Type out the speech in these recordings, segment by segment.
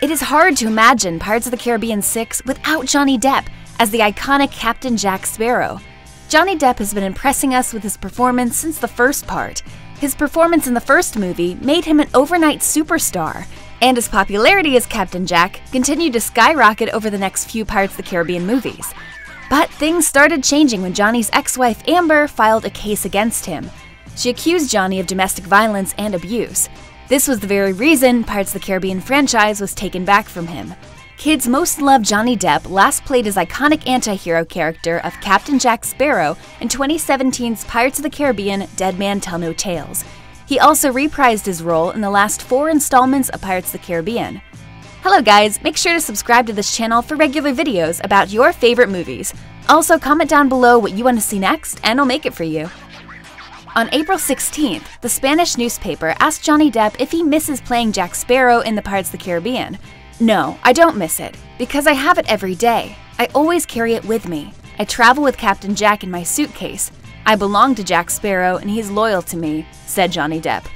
It is hard to imagine Pirates of the Caribbean 6 without Johnny Depp as the iconic Captain Jack Sparrow. Johnny Depp has been impressing us with his performance since the first part. His performance in the first movie made him an overnight superstar, and his popularity as Captain Jack continued to skyrocket over the next few Pirates of the Caribbean movies. But things started changing when Johnny's ex wife Amber filed a case against him. She accused Johnny of domestic violence and abuse. This was the very reason Pirates of the Caribbean franchise was taken back from him. Kids most loved Johnny Depp last played his iconic anti hero character of Captain Jack Sparrow in 2017's Pirates of the Caribbean Dead Man Tell No Tales. He also reprised his role in the last four installments of Pirates of the Caribbean. Hello guys, make sure to subscribe to this channel for regular videos about your favorite movies. Also comment down below what you want to see next and I'll make it for you. On April 16th, the Spanish newspaper asked Johnny Depp if he misses playing Jack Sparrow in the Pirates of the Caribbean. No, I don't miss it, because I have it every day. I always carry it with me. I travel with Captain Jack in my suitcase. I belong to Jack Sparrow and he's loyal to me, said Johnny Depp.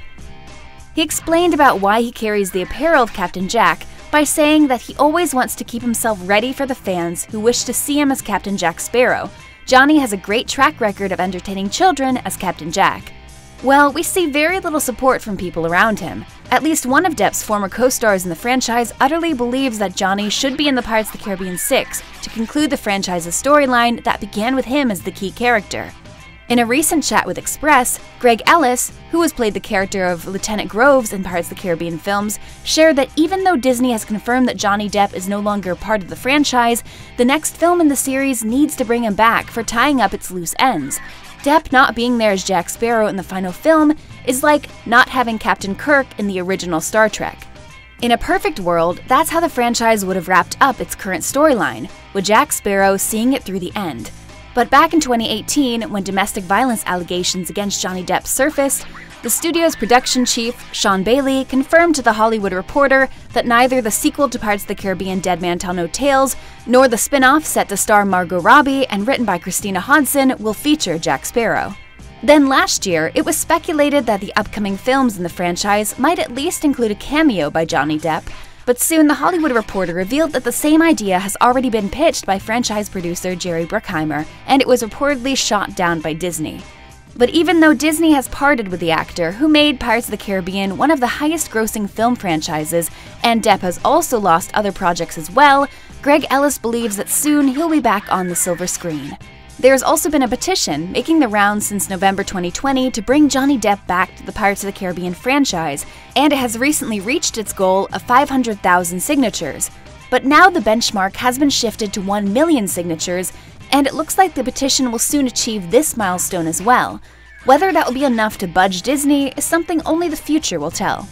He explained about why he carries the apparel of Captain Jack by saying that he always wants to keep himself ready for the fans who wish to see him as Captain Jack Sparrow. Johnny has a great track record of entertaining children as Captain Jack. Well, we see very little support from people around him. At least one of Depp's former co stars in the franchise utterly believes that Johnny should be in the Pirates of the Caribbean 6 to conclude the franchise's storyline that began with him as the key character. In a recent chat with Express, Greg Ellis, who has played the character of Lieutenant Groves in Pirates of the Caribbean films, shared that even though Disney has confirmed that Johnny Depp is no longer part of the franchise, the next film in the series needs to bring him back for tying up its loose ends. Depp not being there as Jack Sparrow in the final film is like not having Captain Kirk in the original Star Trek. In a perfect world, that's how the franchise would have wrapped up its current storyline, with Jack Sparrow seeing it through the end. But back in 2018, when domestic violence allegations against Johnny Depp surfaced, the studio's production chief, Sean Bailey, confirmed to The Hollywood Reporter that neither the sequel to of the Caribbean Dead Man Tell No Tales nor the spin off set to star Margot Robbie and written by Christina Hodson will feature Jack Sparrow. Then last year, it was speculated that the upcoming films in the franchise might at least include a cameo by Johnny Depp, but soon, The Hollywood Reporter revealed that the same idea has already been pitched by franchise producer Jerry Bruckheimer, and it was reportedly shot down by Disney. But even though Disney has parted with the actor who made Pirates of the Caribbean one of the highest grossing film franchises, and Depp has also lost other projects as well, Greg Ellis believes that soon he'll be back on the silver screen. There's also been a petition making the rounds since November 2020 to bring Johnny Depp back to the Pirates of the Caribbean franchise, and it has recently reached its goal of 500,000 signatures. But now the benchmark has been shifted to 1 million signatures, and it looks like the petition will soon achieve this milestone as well. Whether that will be enough to budge Disney is something only the future will tell.